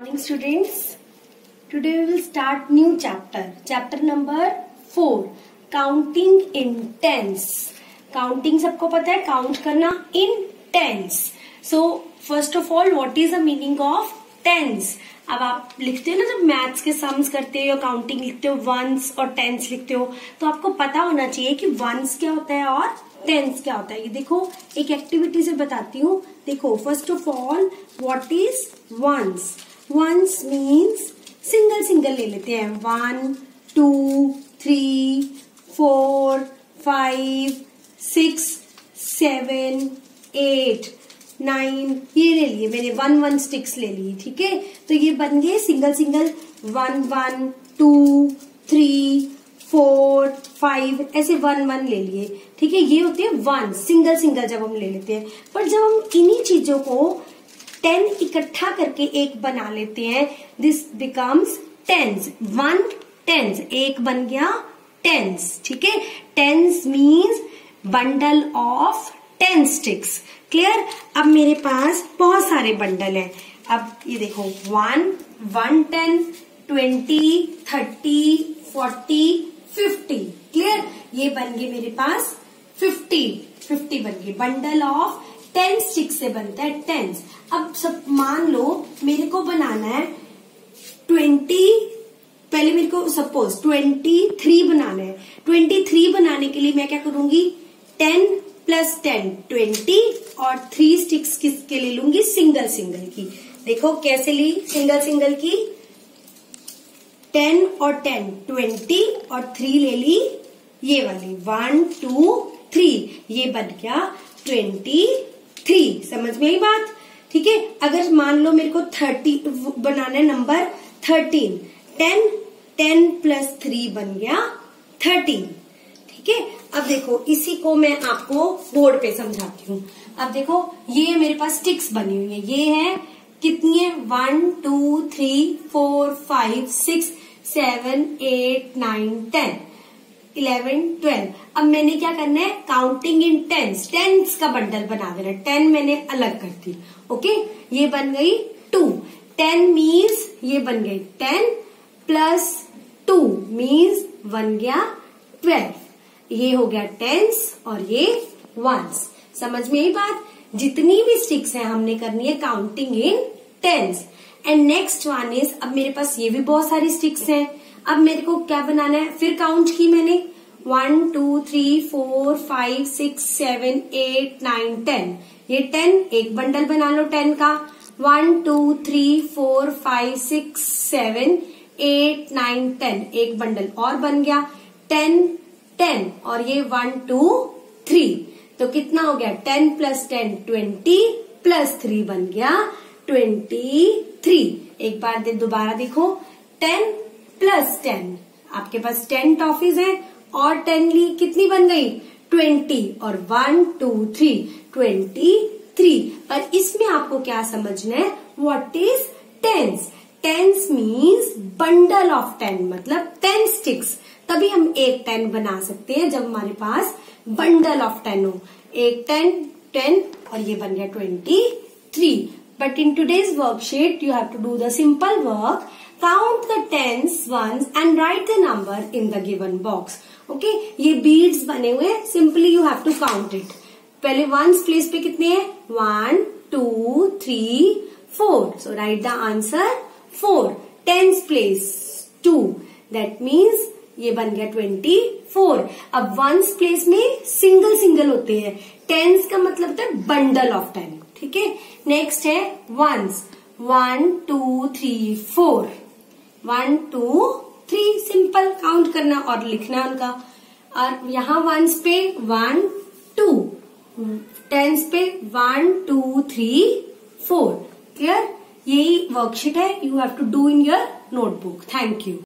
morning students today we will start new chapter chapter number four counting in tens counting सबको पता है count करना in tens so first of all what is the meaning of tens अब आप लिखते हो ना जब मैथ्स के सम्स करते हो या काउंटिंग लिखते हो वंस और टेंस लिखते हो तो आपको पता होना चाहिए कि वंस क्या होता है और टेंस क्या होता है ये देखो एक एक्टिविटी से बताती हूँ देखो first of all what is ones ones means single single ले लेते हैं. One two three four five six seven eight nine ये ले लिए. मैंने वन वन स्टिक्स ले लिए. ठीक है? तो ये बन गए single single one one two three four five ऐसे वन वन ले लिए. ठीक है? ये होते हैं वन सिंगल सिंगल जब हम ले लेते हैं. पर जब हम इन्हीं चीज़ों को टेन इकट्ठा करके एक बना लेते हैं। This becomes tens one tens एक बन गया टेंस ठीक है? Tens means bundle of ten sticks clear अब मेरे पास बहुत सारे बंडल हैं। अब ये देखो one one ten twenty thirty forty fifty clear ये बन गए मेरे पास फिफ्टी फिफ्टी बन गए. बंडल ऑफ़ टेन स्टिक्स से बनता है, टेंस। अब सब मान लो, मेरे को बनाना है ट्वेंटी, पहले मेरे को सपोज़ ट्वेंटी थ्री बनाना है। ट्वेंटी थ्री बनाने के लिए मैं क्या करूँगी? टेन प्लस टेन, ट्वेंटी और थ्री स्टिक्स किसके ले लूँगी? सिंगल सिंगल की। देखो कैसे ली? सिंगल सिंगल की। टेन और टेन, ट्वेंटी और थ्री ले ली। ये वाली वन टू थ्री ये बन गया ट्वेंटी थ्री समझ में आई बात? ठीक है, अगर मान लो मेरे को थर्टी बनाना है number thirteen, ten ten plus three बन गया थर्टीन। ठीक है, अब देखो, इसी को मैं आपको बोर्ड पे समझाती हूँ। अब देखो, ये मेरे पास स्टिक्स बनी हुई है। ये है, कितनी है? One, two, three, four, five, six, seven, eight, nine, ten. Eleven, twelve. अब मैंने क्या करना है? काउंटिंग इन टेंस टेंस का बंडल बना देना। टेन मैंने अलग कर दी। ओके ये बन गई टू टेन मीन्स ये बन गई टेन प्लस टू मीन्स बन गया ट्वेल्व ये हो गया टेंस और ये वंस समझ में यही बात? जितनी भी स्टिक्स है, हमने करनी है counting in tens and next one is अब मेरे पास ये भी बहुत सारी स्टिक्स हैं। अब मेरे को क्या बनाना है? फिर काउंट की मैंने। One two three four five six seven eight nine ten ये टेन एक बंडल बना लो टेन का। One two three four five six seven eight nine ten एक बंडल और बन गया। टेन टेन और ये वन टू थ्री तो कितना हो गया? Ten plus ten twenty plus three बन गया। ट्वेंटी थ्री एक बार दोबारा देखो। Ten plus ten. आपके पास टेन टॉफीज हैं और टेन ली कितनी बन गई? ट्वेंटी और one, two, three. Twenty three. पर इसमें आपको क्या समझना है? What is tens tens means bundle of ten मतलब टेन स्टिक्स तभी हम एक टेन बना सकते हैं जब हमारे पास बंडल ऑफ़ टेन हो। एक टेन टेन और ये बन गया twenty three but in today's worksheet you have to do the simple work count the tens ones and write the number in the given box okay ये beads बने हुए simply you have to count it पहले ones place पे कितने हैं? One two three four so write the answer four tens place two that means ये बन गया ट्वेंटी फोर अब वंस प्लेस में सिंगल सिंगल होते हैं. टेंस का मतलब था बंडल ऑफ़ टेन ठीक है? नेक्स्ट है ones one two three four one two three simple count करना और लिखना उनका। और यहाँ वंस पे वन टू टेंस पे one two three four clear यही वर्कशीट है। You have to do in your notebook thank you